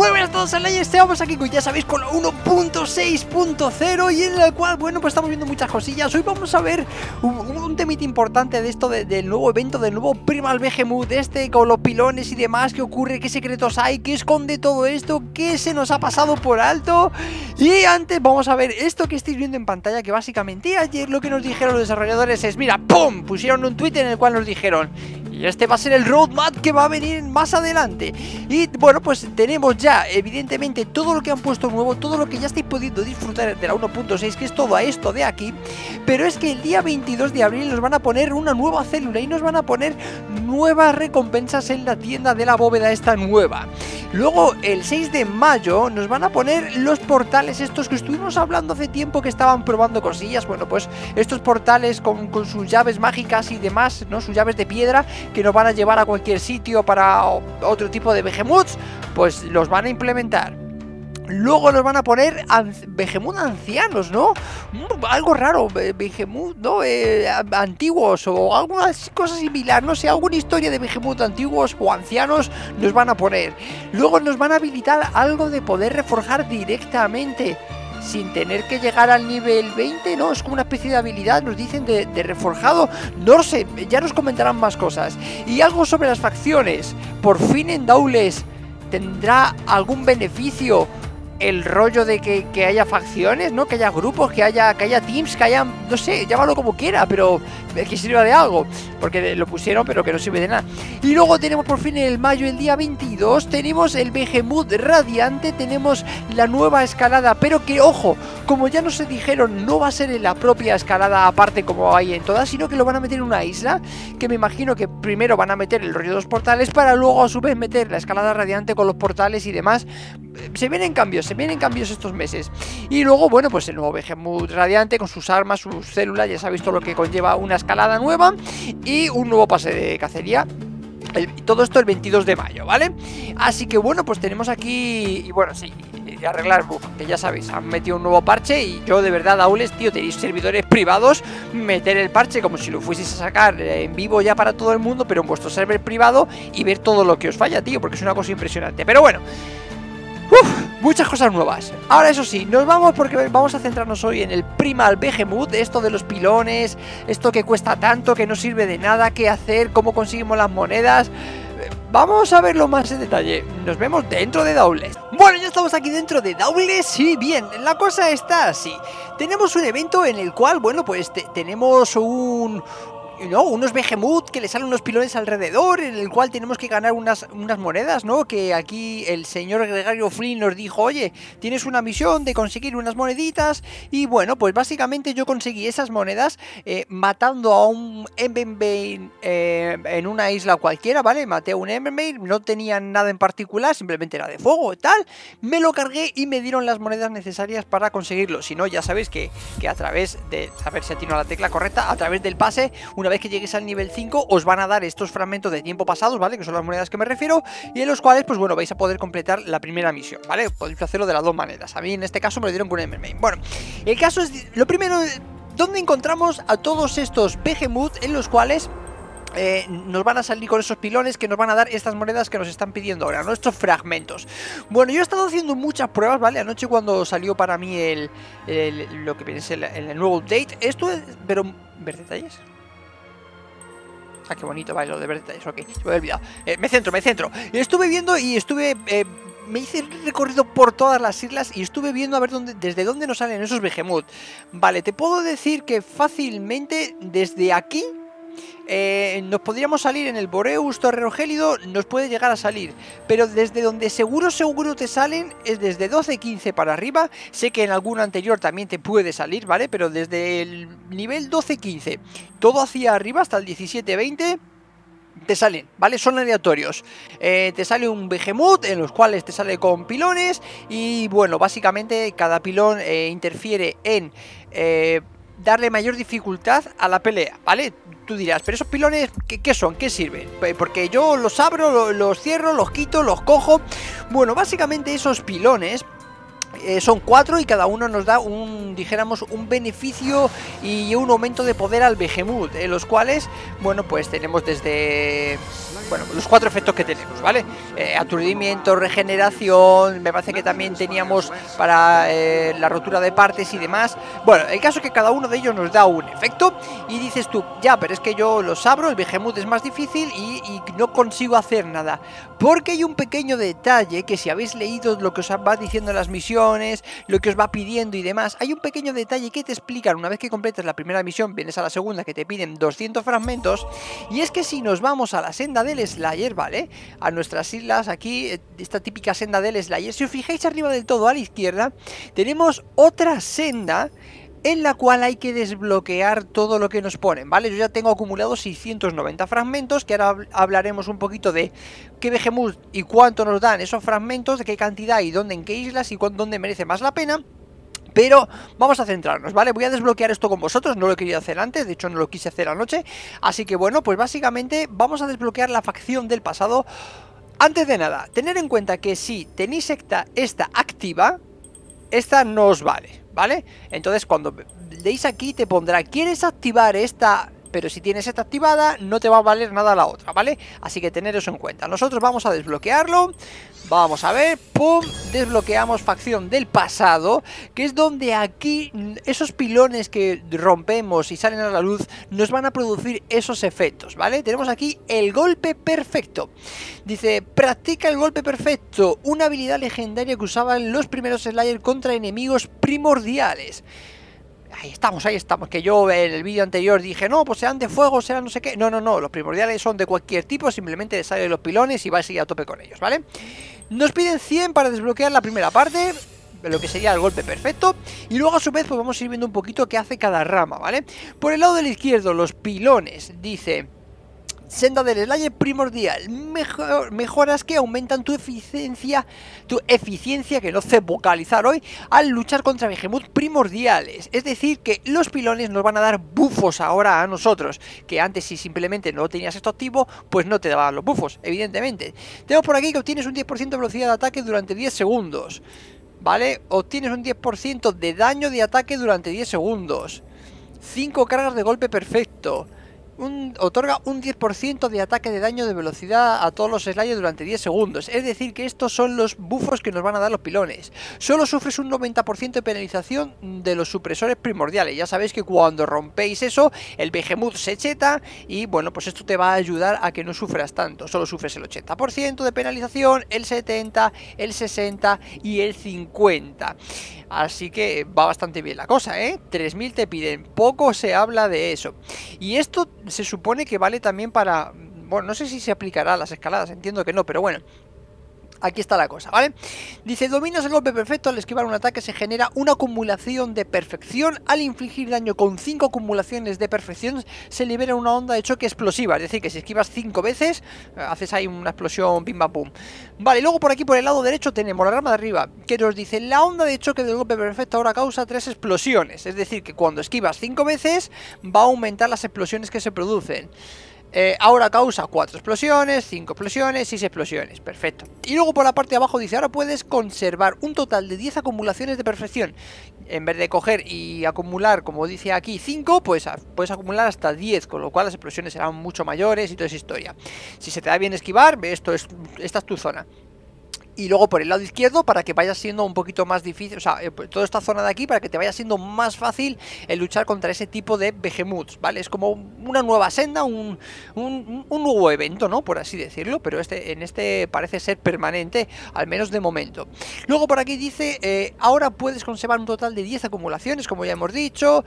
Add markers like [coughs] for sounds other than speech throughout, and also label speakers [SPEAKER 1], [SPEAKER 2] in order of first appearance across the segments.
[SPEAKER 1] Muy buenas a todos, en estamos aquí, ya sabéis, con la 1.6.0 y en la cual, bueno, pues estamos viendo muchas cosillas. Hoy vamos a ver un, un importante de esto, del nuevo evento, del nuevo Primal Behemoth, este con los pilones y demás, qué ocurre, qué secretos hay, qué esconde todo esto, qué se nos ha pasado por alto. Y antes vamos a ver esto que estáis viendo en pantalla, que básicamente ayer lo que nos dijeron los desarrolladores es, mira, ¡pum! Pusieron un tweet en el cual nos dijeron, y este va a ser el roadmap que va a venir más adelante. Y bueno, pues tenemos ya, evidentemente, todo lo que han puesto nuevo, todo lo que ya estáis pudiendo disfrutar de la 1.6, que es todo esto de aquí. Pero es que el día 22 de abril nos van a poner una nueva célula y nos van a poner nuevas recompensas en la tienda de la bóveda esta nueva. Luego, el 6 de mayo, nos van a poner los portales estos que estuvimos hablando hace tiempo que estaban probando cosillas. Bueno, pues estos portales con, con sus llaves mágicas y demás, ¿no? Sus llaves de piedra que nos van a llevar a cualquier sitio para otro tipo de Behemoths, pues los van a implementar. Luego nos van a poner Behemoth ancianos, ¿no? Mm, algo raro, Behemoth, ¿no? Eh, antiguos o alguna cosa similar, no sé, alguna historia de Behemoth antiguos o ancianos nos van a poner. Luego nos van a habilitar algo de poder reforjar directamente sin tener que llegar al nivel 20, ¿no? Es como una especie de habilidad, nos dicen, de, reforjado. No lo sé, ya nos comentarán más cosas. Y algo sobre las facciones. Por fin en Daules tendrá algún beneficio el rollo de que, haya facciones, ¿no? Que haya grupos, que haya, que haya teams, que haya, no sé, llámalo como quiera, pero que sirva de algo. Porque lo pusieron, pero que no sirve de nada. Y luego tenemos por fin en el mayo, el día 22, tenemos el Behemoth Radiante, tenemos la nueva escalada, pero que, ojo, como ya nos dijeron, no va a ser en la propia escalada aparte como hay en todas, sino que lo van a meter en una isla, que me imagino que primero van a meter el rollo de los portales, para luego a su vez meter la escalada radiante con los portales y demás. Se vienen cambios, se vienen cambios estos meses. Y luego, bueno, pues el nuevo Behemoth Radiante con sus armas, sus células, ya sabéis todo lo que conlleva una escalada nueva un nuevo pase de cacería todo esto el 22 de mayo, ¿vale? Así que bueno, pues tenemos aquí, y bueno, sí, arreglar que ya sabéis, han metido un nuevo parche y yo de verdad, Aules, tío, tenéis servidores privados, meter el parche como si lo fueseis a sacar en vivo ya para todo el mundo, pero en vuestro server privado y ver todo lo que os falla, tío, porque es una cosa impresionante. Pero bueno, muchas cosas nuevas. Ahora eso sí, nos vamos porque vamos a centrarnos hoy en el Primal Behemoth, esto de los pilones, esto que cuesta tanto, que no sirve de nada, qué hacer, cómo conseguimos las monedas. Vamos a verlo más en detalle. Nos vemos dentro de Daules. Bueno, ya estamos aquí dentro de Daules. Sí, bien, la cosa está así. Tenemos un evento en el cual, bueno, pues tenemos un, ¿no? Unos Behemoth que le salen unos pilones alrededor, en el cual tenemos que ganar unas, unas monedas, ¿no? Que aquí el señor Gregario Flynn nos dijo, oye, tienes una misión de conseguir unas moneditas. Y bueno, pues básicamente yo conseguí esas monedas eh, matando a un Emberbane eh, en una isla cualquiera, ¿vale? Maté a un Emberbane, no tenía nada en particular, simplemente era de fuego y tal. Me lo cargué y me dieron las monedas necesarias para conseguirlo. Si no, ya sabéis que, que a través de, a ver si atino la tecla correcta, a través del pase, una vez que llegues al nivel 5 os van a dar estos fragmentos de tiempo pasados, ¿vale? Que son las monedas que me refiero y en los cuales, pues bueno, vais a poder completar la primera misión, ¿vale? Podéis hacerlo de las dos maneras. A mí en este caso me lo dieron con un MMA. Bueno, el caso es, lo primero, ¿dónde encontramos a todos estos Behemoth en los cuales eh, nos van a salir con esos pilones que nos van a dar estas monedas que nos están pidiendo ahora, nuestros fragmentos. Bueno, yo he estado haciendo muchas pruebas, ¿vale? Anoche cuando salió para mí el, lo que viene el, el, nuevo update, esto es, pero, ¿ver detalles? Ah, qué bonito, vale, lo de verdad, eso ok, se me he olvidado. Eh, me centro, me centro. Estuve viendo y estuve... Eh, me hice recorrido por todas las islas y estuve viendo a ver dónde, desde dónde nos salen esos Behemoth. Vale, te puedo decir que fácilmente desde aquí eh, nos podríamos salir en el Boreus Torrero Gélido, nos puede llegar a salir. Pero desde donde seguro, seguro te salen es desde 12-15 para arriba. Sé que en alguno anterior también te puede salir, ¿vale? Pero desde el nivel 12-15, todo hacia arriba hasta el 17-20 te salen, ¿vale? Son aleatorios. Eh, te sale un Behemoth en los cuales te sale con pilones y bueno, básicamente cada pilón eh, interfiere en darle mayor dificultad a la pelea, ¿vale? Tú dirás, pero esos pilones, ¿qué, son? ¿Qué sirven? Porque yo los abro, los, cierro, los quito, los cojo. Bueno, básicamente esos pilones eh, son cuatro y cada uno nos da un, dijéramos, un beneficio y un aumento de poder al Behemoth, en los cuales, bueno, pues tenemos desde, bueno, los cuatro efectos que tenemos, ¿vale? Eh, aturdimiento, regeneración, me parece que también teníamos para eh, la rotura de partes y demás. Bueno, el caso es que cada uno de ellos nos da un efecto y dices tú, ya, pero es que yo los abro, el Behemoth es más difícil y, y no consigo hacer nada. Porque hay un pequeño detalle que si habéis leído lo que os va diciendo en las misiones, lo que os va pidiendo y demás. Hay un pequeño detalle que te explican una vez que completas la primera misión, vienes a la segunda que te piden 200 fragmentos. Y es que si nos vamos a la senda del Slayer, ¿vale? A nuestras islas, aquí, eh, esta típica senda del Slayer, si os fijáis arriba del todo a la izquierda, tenemos otra senda en la cual hay que desbloquear todo lo que nos ponen, ¿vale? Yo ya tengo acumulado 690 fragmentos, que ahora hablaremos un poquito de qué Behemoth y cuánto nos dan esos fragmentos, de qué cantidad y dónde, en qué islas y dónde merece más la pena. Pero vamos a centrarnos, ¿vale? Voy a desbloquear esto con vosotros, no lo he querido hacer antes, de hecho no lo quise hacer anoche Así que bueno, pues básicamente vamos a desbloquear la facción del pasado Antes de nada, tener en cuenta que si tenéis esta, esta activa, esta no os vale ¿vale? Entonces cuando deis aquí te pondrá, ¿quieres activar esta pero si tienes esta activada no te va a valer nada la otra, ¿vale? Así que tener eso en cuenta. Nosotros vamos a desbloquearlo, vamos a ver, ¡pum! Desbloqueamos facción del pasado, que es donde aquí esos pilones que rompemos y salen a la luz nos van a producir esos efectos, ¿vale? Tenemos aquí el golpe perfecto. Dice, practica el golpe perfecto, una habilidad legendaria que usaban los primeros Slayer contra enemigos primordiales. Ahí estamos, ahí estamos. Que yo en el vídeo anterior dije, no, pues sean de fuego, sean no sé qué. No, no, no. Los primordiales son de cualquier tipo. Simplemente les salen los pilones y vais a ir a tope con ellos, ¿vale? Nos piden 100 para desbloquear la primera parte lo que sería el golpe perfecto y luego a su vez pues vamos a ir viendo un poquito qué hace cada rama, ¿vale? Por el lado del izquierdo, los pilones, dice Senda del Slayer primordial. mejoras que aumentan tu eficiencia, tu eficiencia, que no sé vocalizar hoy, al luchar contra Behemoth primordiales. Es decir, que los pilones nos van a dar bufos ahora a nosotros, que antes si simplemente no tenías esto activo, pues no te daban los bufos, evidentemente. Tengo por aquí que obtienes un 10% de velocidad de ataque durante 10 segundos. ¿Vale? Obtienes un 10% de daño de ataque durante 10 segundos. 5 cargas de golpe perfecto otorga un 10% de ataque de daño de velocidad a todos los Slayers durante 10 segundos. Es decir, que estos son los buffos que nos van a dar los pilones. Solo sufres un 90% de penalización de los supresores primordiales. Ya sabéis que cuando rompéis eso, el Behemoth se cheta y bueno, pues esto te va a ayudar a que no sufras tanto. Solo sufres el 80% de penalización, el 70%, el 60% y el 50%. Así que va bastante bien la cosa, ¿eh? 3.000 te piden, poco se habla de eso. Y esto se supone que vale también para... Bueno, no sé si se aplicará a las escaladas, entiendo que no, pero bueno, Aquí está la cosa, ¿vale? Dice, dominas el golpe perfecto, al esquivar un ataque se genera una acumulación de perfección. Al infligir daño con 5 acumulaciones de perfección se libera una onda de choque explosiva. Es decir, que si esquivas 5 veces, eh, haces ahí una explosión, pim pam pum. Vale, luego por aquí por el lado derecho tenemos la rama de arriba, que nos dice, la onda de choque del golpe perfecto ahora causa 3 explosiones. Es decir, que cuando esquivas 5 veces, va a aumentar las explosiones que se producen. Eh, ahora causa 4 explosiones, 5 explosiones, 6 explosiones, perfecto. Y luego por la parte de abajo dice, ahora puedes conservar un total de 10 acumulaciones de perfección. En vez de coger y acumular, como dice aquí, 5, pues puedes acumular hasta 10, con lo cual las explosiones serán mucho mayores y toda esa historia. Si se te da bien esquivar, esto es, esta es tu zona y luego por el lado izquierdo para que vaya siendo un poquito más difícil, o sea, eh, toda esta zona de aquí para que te vaya siendo más fácil el luchar contra ese tipo de behemoths, ¿vale? Es como una nueva senda, un, un, nuevo evento, ¿no? Por así decirlo, pero este en este parece ser permanente, al menos de momento. Luego por aquí dice, eh, ahora puedes conservar un total de 10 acumulaciones, como ya hemos dicho,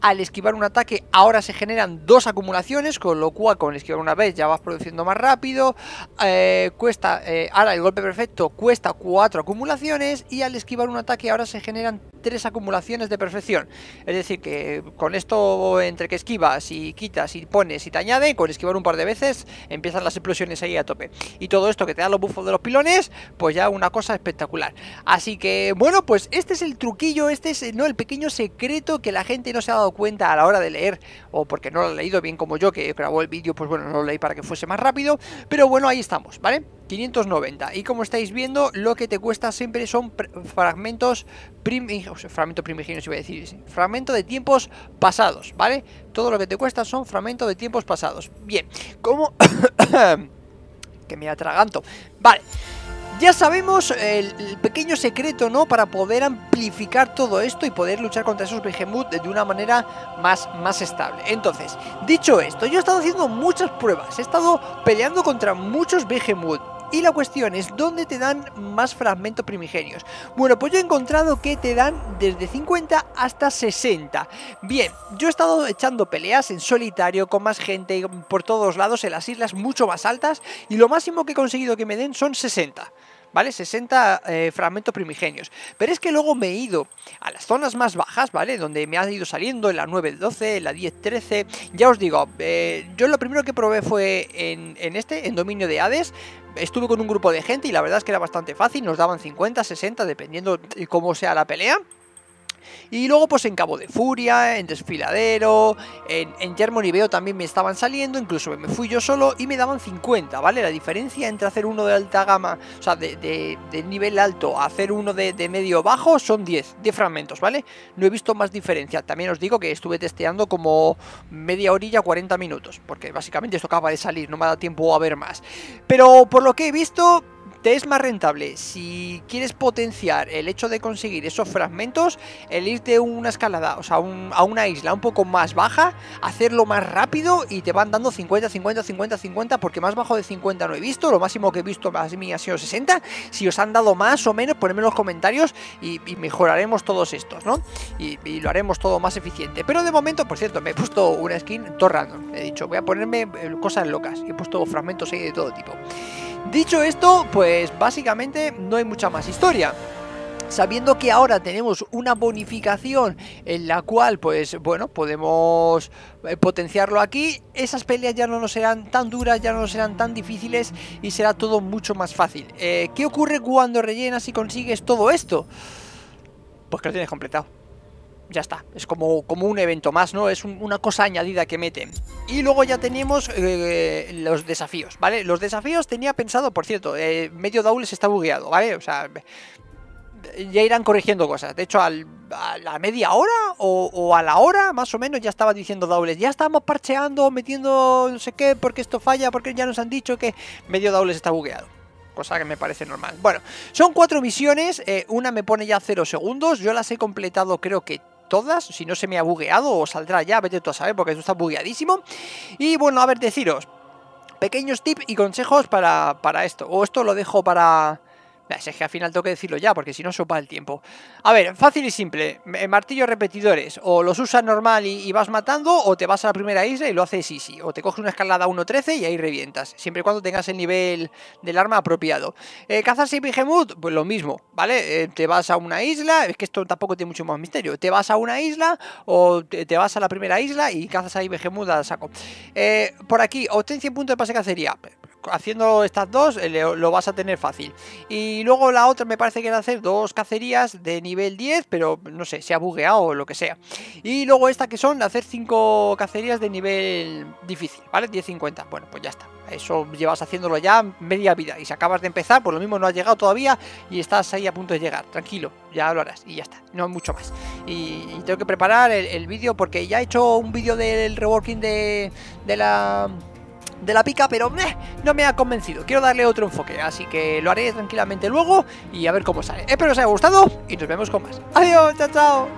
[SPEAKER 1] al esquivar un ataque ahora se generan dos acumulaciones, con lo cual con esquivar una vez ya vas produciendo más rápido, eh, cuesta, ahora el golpe perfecto cuesta 4 acumulaciones y al esquivar un ataque ahora se generan 3 acumulaciones de perfección. Es decir, que con esto entre que esquivas y quitas y pones y te añade, con esquivar un par de veces empiezan las explosiones ahí a tope. Y todo esto que te da los buffos de los pilones, pues ya una cosa espectacular. Así que bueno, pues este es el truquillo, este es no el pequeño secreto que la gente no se ha dado cuenta a la hora de leer o porque no lo ha leído bien como yo que grabó el vídeo, pues bueno, no lo leí para que fuese más rápido, pero bueno, ahí estamos, ¿vale? 590 y como estáis viendo lo que te cuesta siempre son fragmentos fragmento primigenio si voy a decir fragmento de tiempos pasados vale todo lo que te cuesta son fragmentos de tiempos pasados. Bien como [coughs] que me atraganto. Vale ya sabemos el, pequeño secreto, ¿no? Para poder amplificar todo esto y poder luchar contra esos Behemoth de una manera más, más estable. Entonces, dicho esto, yo he estado haciendo muchas pruebas, he estado peleando contra muchos Behemoth y la cuestión es, ¿dónde te dan más fragmentos primigenios? Bueno, pues yo he encontrado que te dan desde 50 hasta 60. Bien, yo he estado echando peleas en solitario con más gente por todos lados en las islas mucho más altas y lo máximo que he conseguido que me den son 60. ¿Vale? 60 eh, fragmentos primigenios. Pero es que luego me he ido a las zonas más bajas, ¿vale? Donde me ha ido saliendo en la 9.12, en la 10.13. Ya os digo, eh, yo lo primero que probé fue en, en este, en dominio de Hades estuve con un grupo de gente y la verdad es que era bastante fácil, nos daban 50, 60, dependiendo de cómo sea la pelea. Y luego pues en Cabo de Furia, en Desfiladero, en, en Germany veo también me estaban saliendo, incluso me fui yo solo y me daban 50, ¿vale? La diferencia entre hacer uno de alta gama, o sea, de, nivel alto a hacer uno de, medio bajo son 10, 10 fragmentos, ¿vale? No he visto más diferencia. También os digo que estuve testeando como media orilla, 40 minutos, porque básicamente esto acaba de salir, no me dado tiempo a ver más. Pero por lo que he visto, es más rentable si quieres potenciar el hecho de conseguir esos fragmentos, el irte una escalada, o sea, a una isla un poco más baja, hacerlo más rápido y te van dando 50, 50, 50, 50, porque más bajo de 50 no he visto, lo máximo que he visto más mí ha sido 60. Si os han dado más o menos, ponedme en los comentarios y, mejoraremos todos estos, ¿no? Y, lo haremos todo más eficiente. Pero de momento, por cierto, me he puesto una skin todo random. He dicho, voy a ponerme eh, cosas locas. He puesto fragmentos ahí de todo tipo. Dicho esto, pues básicamente no hay mucha más historia. Sabiendo que ahora tenemos una bonificación en la cual pues bueno podemos eh, potenciarlo aquí esas peleas ya no nos serán tan duras ya no nos serán tan difíciles y será todo mucho más fácil. Eh, ¿qué ocurre cuando rellenas y consigues todo esto? pues que lo tienes completado ya está, es como, como un evento más, ¿no? Es una cosa añadida que meten. Y luego ya tenemos eh, los desafíos, ¿vale? Los desafíos tenía pensado, por cierto, eh, medio Doubles está bugueado, ¿vale? O sea, ya irán corrigiendo cosas. De hecho, a la media hora o, a la hora, más o menos, ya estaba diciendo Doubles, ya estamos parcheando, metiendo no sé qué, porque esto falla, porque ya nos han dicho que medio Doubles está bugueado cosa que me parece normal. Bueno, son cuatro misiones, eh, una me pone ya cero segundos, yo las he completado creo que todas, si no se me ha bugueado o saldrá ya, vete tú a saber porque esto está bugueadísimo. Y bueno, a ver, deciros, pequeños tips y consejos para, para esto, o esto lo dejo para es que al final tengo que decirlo ya, porque si no sopa el tiempo. A ver, fácil y simple. Martillos repetidores. O los usas normal y, vas matando, o te vas a la primera isla y lo haces easy. O te coges una escalada 1.13 y ahí revientas. Siempre y cuando tengas el nivel del arma apropiado. Eh, cazas y Behemoth, pues lo mismo, ¿vale? Eh, te vas a una isla, es que esto tampoco tiene mucho más misterio. Te vas a una isla o te, vas a la primera isla y cazas ahí Behemoth a saco. Eh, por aquí, obtén 100 puntos de pase de cacería haciendo estas dos eh, lo vas a tener fácil. Y luego la otra me parece que era hacer dos cacerías de nivel 10, pero no sé, se ha bugueado o lo que sea. Y luego esta que son hacer cinco cacerías de nivel difícil, ¿vale? 10-50. Bueno, pues ya está. Eso llevas haciéndolo ya media vida. Y si acabas de empezar, pues lo mismo no has llegado todavía y estás ahí a punto de llegar. Tranquilo, ya lo harás y ya está. No mucho más. Y, tengo que preparar el, vídeo porque ya he hecho un vídeo del reworking de, de la de la pica, pero no me ha convencido. Quiero darle otro enfoque, así que lo haré tranquilamente luego y a ver cómo sale. Espero que os haya gustado y nos vemos con más. Adiós, chao, chao.